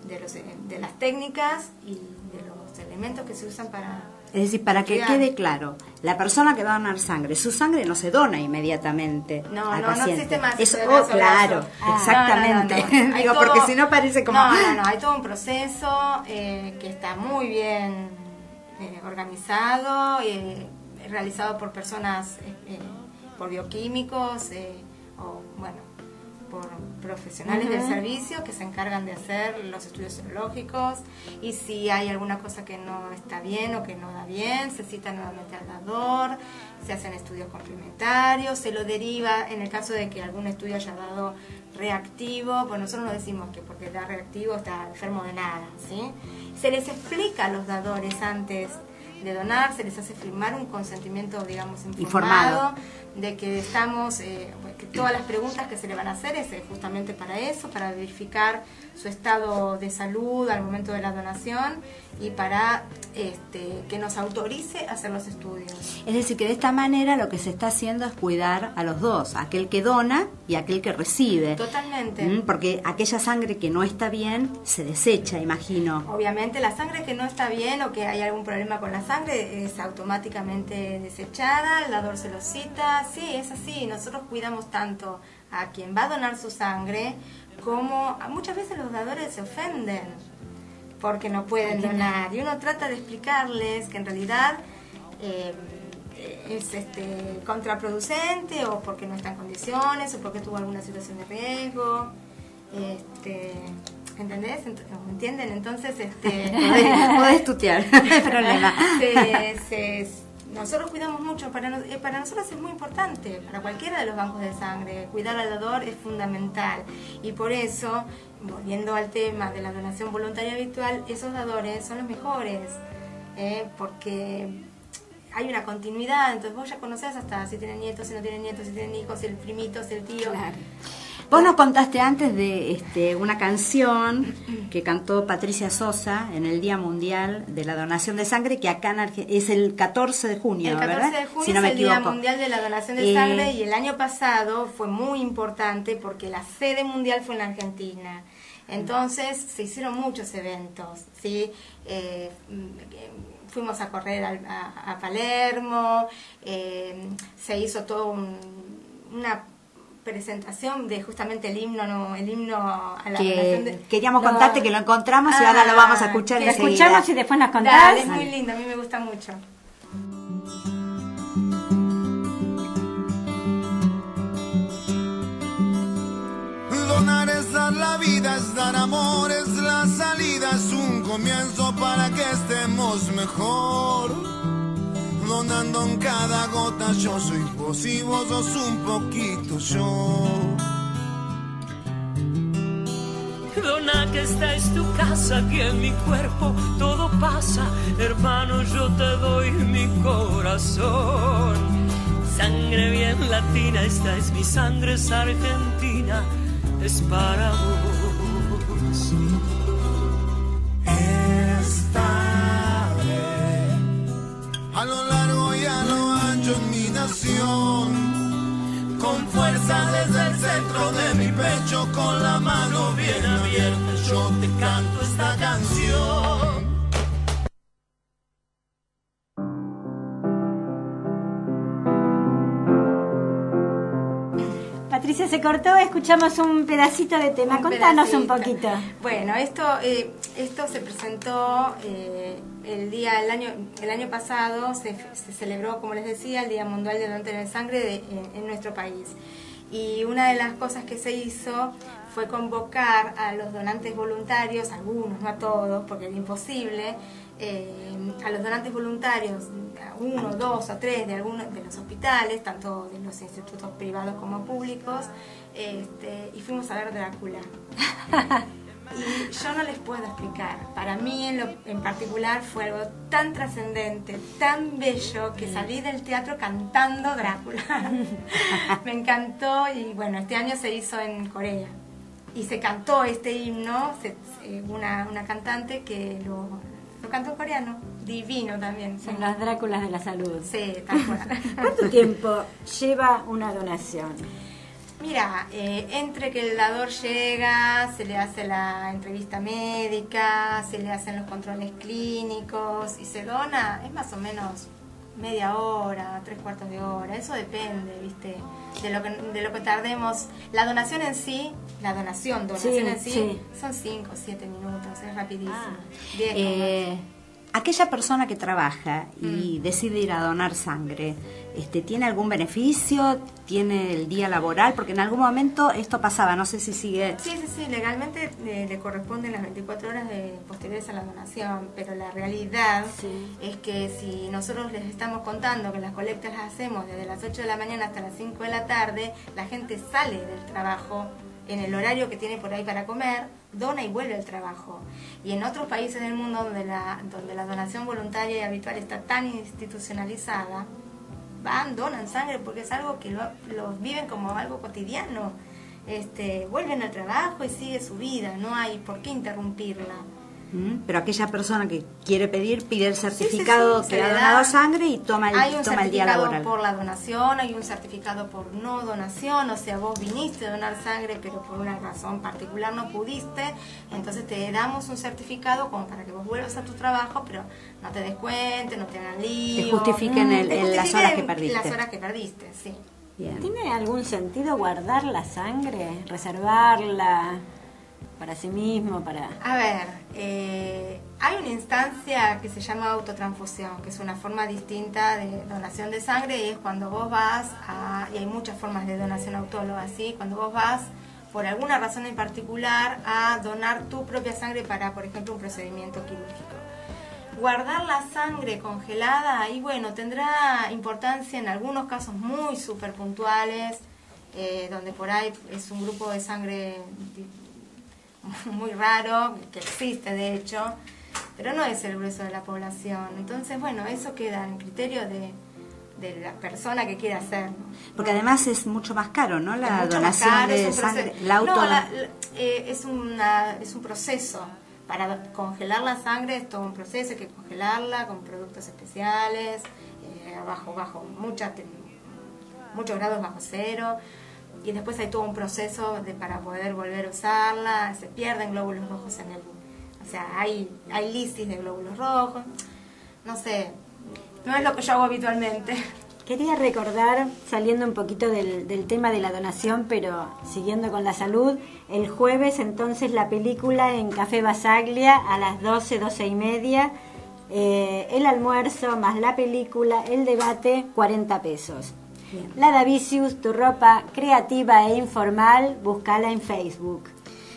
de, los, eh, de las técnicas y de los elementos que se usan para... Es decir, para que quede claro, la persona que va a donar sangre, su sangre no se dona inmediatamente No, al no, no paciente. existe más. Oh, claro. Ah. exactamente. No, no, no, no. Digo, todo- porque si no parece como... No, no, no, hay todo un proceso eh, que está muy bien eh, organizado, eh, realizado por personas, eh, por bioquímicos, eh, o por profesionales del Ujú. servicio que se encargan de hacer los estudios serológicos y si hay alguna cosa que no está bien o que no da bien, se cita nuevamente al dador, se hacen estudios complementarios, se lo deriva en el caso de que algún estudio haya dado reactivo, pues nosotros no decimos que porque da reactivo está enfermo de nada, ¿sí? Se les explica a los dadores antes de donar, se les hace firmar un consentimiento, digamos, informado, Informado. De que estamos, eh, que todas las preguntas que se le van a hacer es eh, justamente para eso, para verificar su estado de salud al momento de la donación y para este, que nos autorice a hacer los estudios. Es decir, que de esta manera lo que se está haciendo es cuidar a los dos, aquel que dona y aquel que recibe. Totalmente. Mm, Porque aquella sangre que no está bien se desecha, imagino. Obviamente la sangre que no está bien o que hay algún problema con la sangre es automáticamente desechada, el dador se lo cita, sí, es así, nosotros cuidamos tanto a quien va a donar su sangre como muchas veces los dadores se ofenden porque no pueden donar y uno trata de explicarles que en realidad eh, es este, contraproducente o porque no está en condiciones o porque tuvo alguna situación de riesgo. Este, ¿Entendés? Ent- ¿Entienden? Entonces, este, Podés, podés tutear, no hay problema. se- se- nosotros cuidamos mucho, para, eh, para nosotros es muy importante, para cualquiera de los bancos de sangre, cuidar al dador es fundamental. Y por eso, volviendo al tema de la donación voluntaria habitual, esos dadores son los mejores, eh, porque hay una continuidad, entonces vos ya conocés hasta si tienen nietos, si no tienen nietos, si tienen hijos, si el primito, si el tío. Vos nos contaste antes de este, una canción que cantó Patricia Sosa en el Día Mundial de la Donación de Sangre, que acá en Arge- es el 14 de junio, El 14 ¿verdad? de junio si no es el Día. Mundial de la Donación de Eh, Sangre y el año pasado fue muy importante porque la sede mundial fue en la Argentina. Entonces se hicieron muchos eventos, ¿sí? Eh, eh, fuimos a correr a Palermo, eh, se hizo todo un- una presentación de justamente el himno, no, el himno a la que de- queríamos contarte que lo encontramos y ahora lo vamos a escuchar Lo escuchamos y después nos contás. Dale, es muy lindo, a mí me gusta mucho. Donar es dar la vida, es dar amor, es la salida, es un comienzo para que estemos mejor. Donando en cada gota yo soy vos y vos sos un poquito yo. Dona que esta es tu casa, aquí en mi cuerpo todo pasa. Hermano, yo te doy mi corazón. Sangre bien latina, esta es mi sangre, es argentina, es para vos. Estaré nación. Con fuerza desde el centro de mi pecho, con la mano bien abierta, yo te canto esta canción. Patricia se cortó, escuchamos un pedacito de tema. Un Contanos un pedacito. poquito. Bueno, esto eh, esto se presentó eh, el día el año el año pasado se, se celebró, como les decía, el Día Mundial de Donante de Sangre de- en, en nuestro país. Y una de las cosas que se hizo fue convocar a los donantes voluntarios, algunos, no a todos, porque era imposible, eh, a los donantes voluntarios, a uno, dos o tres de algunos de los hospitales, tanto de los institutos privados como públicos, este, y fuimos a ver Drácula. Y yo no les puedo explicar. Para mí en, lo, en particular fue algo tan trascendente, tan bello, que salí del teatro cantando Drácula. Me encantó y bueno, este año se hizo en Corea. Y se cantó este himno, se- se- una, una cantante que lo, lo cantó en coreano, divino también. Son las Dráculas de la salud. Sí, tal cual. ¿Cuánto tiempo lleva una donación? Mira, eh, entre que el dador llega, se le hace la entrevista médica, se le hacen los controles clínicos y se dona, es más o menos media hora, tres cuartos de hora, eso depende, ¿viste? De lo que, de lo que tardemos. La donación en sí, la donación, donación Sí, en sí, sí. son cinco siete minutos, es rapidísimo. Ah. Diez Eh, aquella persona que trabaja Mm. y decide ir a donar sangre, este, ¿tiene algún beneficio? ¿Tiene el día laboral? Porque en algún momento esto pasaba, no sé si sigue... Sí, sí, sí, legalmente eh, le corresponden las 24 horas de posteriores a la donación, pero la realidad Sí. es que si nosotros les estamos contando que las colectas las hacemos desde las 8 de la mañana hasta las 5 de la tarde, la gente sale del trabajo en el horario que tiene por ahí para comer, dona y vuelve al trabajo. Y en otros países del mundo donde la, donde la donación voluntaria y habitual está tan institucionalizada, van, donan sangre porque es algo que lo, viven como algo cotidiano. Este, vuelven al trabajo y sigue su vida, no hay por qué interrumpirla. ¿Mm? Pero aquella persona que quiere pedir, pide el Sí, sí, certificado sí, que ha donado da- sangre y toma hay el, un toma el día certificado laboral. por la donación, hay un certificado por no donación, o sea, vos viniste a donar sangre, pero por una razón particular no pudiste, entonces te damos un certificado como para que vos vuelvas a tu trabajo, pero no te descuentes, no te hagan lío. Te justifiquen el- Te el- las horas que perdiste. Las horas que perdiste, sí. Bien. ¿Tiene algún sentido guardar la sangre? ¿Reservarla para sí mismo? para A ver, eh, hay una instancia que se llama autotransfusión, que es una forma distinta de donación de sangre y es cuando vos vas a, y hay muchas formas de donación autóloga, ¿sí? Cuando vos vas por alguna razón en particular a donar tu propia sangre para, por ejemplo, un procedimiento quirúrgico. Guardar la sangre congelada, y bueno, tendrá importancia en algunos casos muy súper puntuales, eh, donde por ahí es un grupo de sangre muy raro, que existe de hecho, pero no es el grueso de la población. Entonces, bueno, eso queda en criterio de, de la persona que quiere hacerlo. Porque además es mucho más caro, ¿no? La Es donación caro, de es sangre. La auto... No, la- la- eh, es, una, es un proceso. Para congelar la sangre es todo un proceso, hay que congelarla con productos especiales, eh, bajo, bajo muchos grados bajo cero. Y después hay todo un proceso de, para poder volver a usarla. Se pierden glóbulos rojos en el... O sea, hay, hay lisis de glóbulos rojos. No sé, no es lo que yo hago habitualmente. Quería recordar, saliendo un poquito del, del tema de la donación, pero siguiendo con la salud, el jueves entonces la película en Café Basaglia a las 12, 12 y media, eh, el almuerzo más la película, el debate, 40 pesos. La Davicius, tu ropa creativa e informal, búscala en Facebook.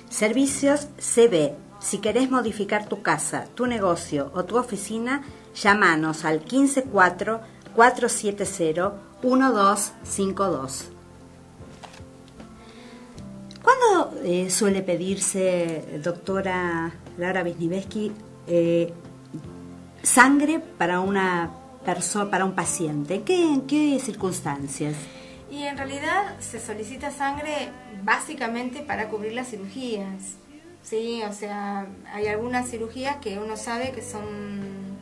Servicios CB. Si querés modificar tu casa, tu negocio o tu oficina, llámanos al 154-470-1252. ¿Cuándo eh, suele pedirse, doctora Laura Wisniewski, eh, sangre para una para un paciente? ¿En qué, en qué circunstancias? Y en realidad se solicita sangre básicamente para cubrir las cirugías. Sí, o sea, hay algunas cirugías que uno sabe que son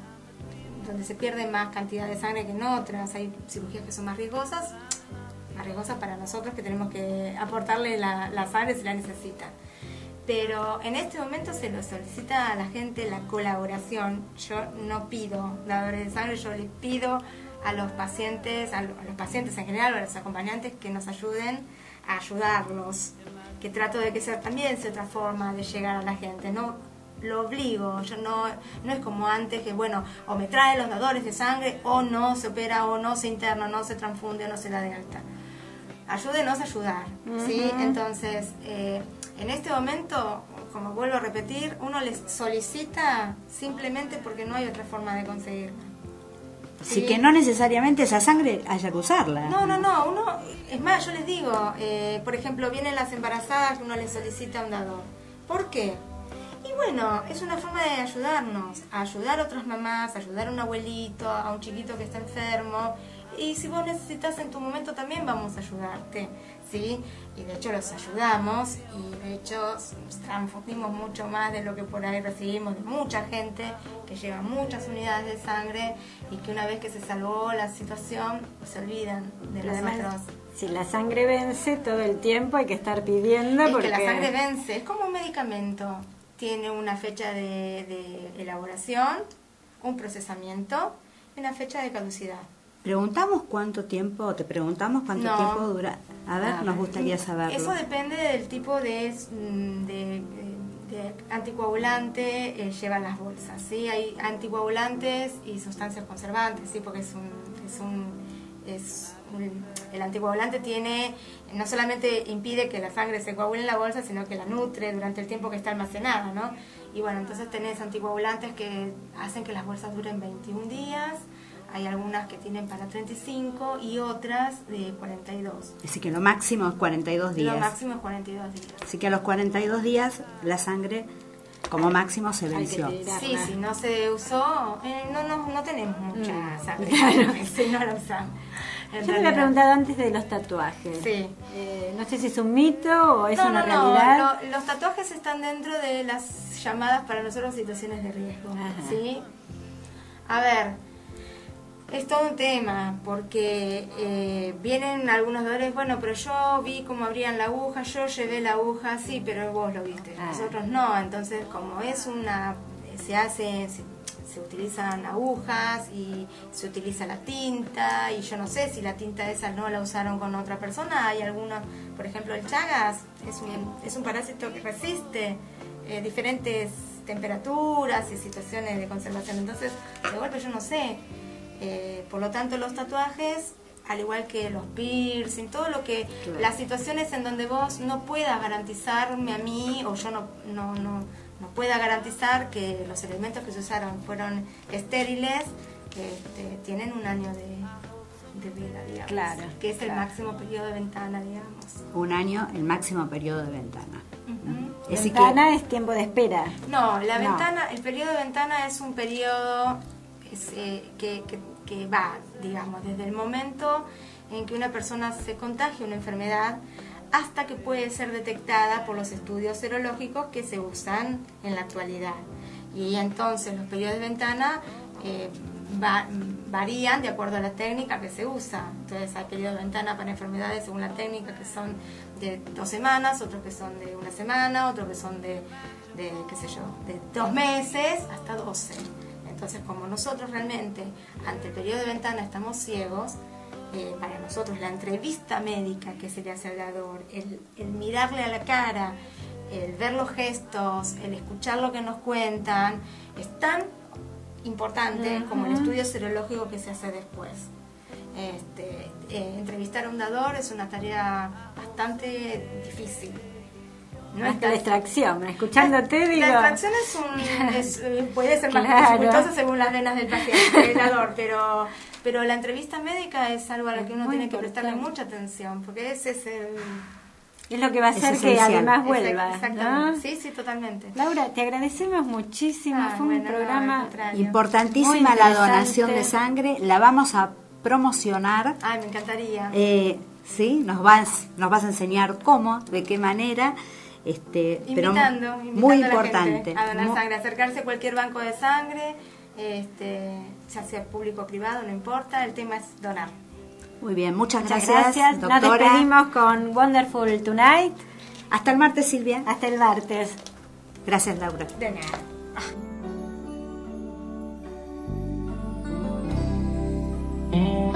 donde se pierde más cantidad de sangre que en otras. Hay cirugías que son más riesgosas, más riesgosas para nosotros que tenemos que aportarle la sangre si la necesita. Pero en este momento se lo solicita a la gente la colaboración. Yo no pido dadores de sangre, yo les pido a los pacientes, a, lo- a los pacientes en general o a los acompañantes que nos ayuden a ayudarlos. Que trato de que sea también sea otra forma de llegar a la gente. No lo obligo, yo no, no es como antes que bueno, o me traen los dadores de sangre o no se opera o no se interna, o no se transfunde o no se da de alta ayúdenos a ayudar, ¿sí? Entonces, eh, en este momento, como vuelvo a repetir, uno les solicita simplemente porque no hay otra forma de conseguirla. Así Sí. que no necesariamente esa sangre haya que usarla. No, no, no, uno, es más, yo les digo, eh, por ejemplo, vienen las embarazadas, uno les solicita un dador. ¿Por qué? Y bueno, es una forma de ayudarnos, a ayudar a otras mamás, a ayudar a un abuelito, a un chiquito que está enfermo. Y si vos necesitas en tu momento también vamos a ayudarte, ¿sí? Y de hecho los ayudamos y de hecho transfundimos mucho más de lo que por ahí recibimos de mucha gente que lleva muchas unidades de sangre y que una vez que se salvó la situación se olvidan de además, nosotros. si la sangre vence todo el tiempo hay que estar pidiendo Es porque que la sangre vence, es como un medicamento. Tiene una fecha de, de elaboración, un procesamiento y una fecha de caducidad. Preguntamos cuánto tiempo, te preguntamos cuánto No. tiempo dura. A ver, nos gustaría saberlo. Eso depende del tipo de, mm, de, de anticoagulante eh, llevan las bolsas. ¿sí? Hay anticoagulantes y sustancias conservantes, ¿sí? porque es un, es un, es un- el anticoagulante tiene no solamente impide que la sangre se coagule en la bolsa, sino que la nutre durante el tiempo que está almacenada, ¿no? Y bueno, entonces tenés anticoagulantes que hacen que las bolsas duren 21 días, hay algunas que tienen para 35 y otras de 42. Así que lo máximo es 42 días. Lo máximo es 42 días. Así que a los 42 días la sangre como máximo se venció. Sí, si no se usó, eh, no, no, no tenemos mucha Mm, sangre. claro. si no la usamos. En Yo le había preguntado antes de los tatuajes. Sí. Eh, no sé si es un mito o es no, una no, no, realidad. lo- los tatuajes están dentro de las llamadas para nosotros situaciones de riesgo. Ajá. ¿sí? A ver, es todo un tema, porque eh, vienen algunos dolores, bueno, pero yo vi cómo abrían la aguja, yo llevé la aguja, sí, pero vos lo viste, Ah. nosotros no, entonces como es una, se hace, se, se utilizan agujas y se utiliza la tinta, y yo no sé si la tinta esa no la usaron con otra persona, hay algunos, por ejemplo el Chagas, es un, es un parásito que resiste eh, diferentes temperaturas y situaciones de conservación, entonces de golpe yo no sé, eh, por lo tanto, los tatuajes, al igual que los piercing, todo lo que, las situaciones en donde vos no puedas garantizarme a mí o yo no, no, no, no pueda garantizar que los elementos que se usaron fueron estériles, este, tienen un año de, de vida, digamos. Claro, Que es el claro. máximo periodo de ventana, digamos. Un año, el máximo periodo de ventana. Que- Ventana es tiempo de espera. No, la No. ventana, el periodo de ventana es un periodo es, eh, que, que que va, digamos, desde el momento en que una persona se contagia una enfermedad hasta que puede ser detectada por los estudios serológicos que se usan en la actualidad. Y entonces los periodos de ventana eh, va- varían de acuerdo a la técnica que se usa. Entonces hay periodos de ventana para enfermedades según la técnica que son de dos semanas, otros que son de una semana, otros que son de, de qué sé yo, de dos meses hasta 12. Entonces como nosotros realmente ante el periodo de ventana estamos ciegos, eh, para nosotros la entrevista médica que se le hace al dador, el, el mirarle a la cara, el ver los gestos, el escuchar lo que nos cuentan, es tan importante como el estudio serológico que se hace después. Este, eh, entrevistar a un dador es una tarea bastante difícil. No es Hasta tan- la escuchándote digo... la extracción es un, es, eh, puede ser más Claro. dificultosa según las venas del paciente, del dador, pero, pero la entrevista médica es algo a lo que uno tiene que prestarle mucha atención, porque ese es el... Es lo que va a Es hacer que esencial. además vuelva. Exactamente. ¿no? Sí, sí, totalmente. Laura, te agradecemos muchísimo. Ah, Fue un bueno, programa. Importantísima la donación de sangre, la vamos a promocionar. Ay, me encantaría. Eh, sí, nos vas, nos vas a enseñar cómo, de qué manera, Invitando, pero invitando muy importante. A, la gente a donar sangre, acercarse a cualquier banco de sangre, este, ya sea público o privado, no importa, el tema es donar. Muy bien, muchas, gracias, gracias. Doctora. Nos despedimos con Wonderful Tonight. Hasta el martes, Silvia. Hasta el martes. Gracias, Laura. De nada. Mm.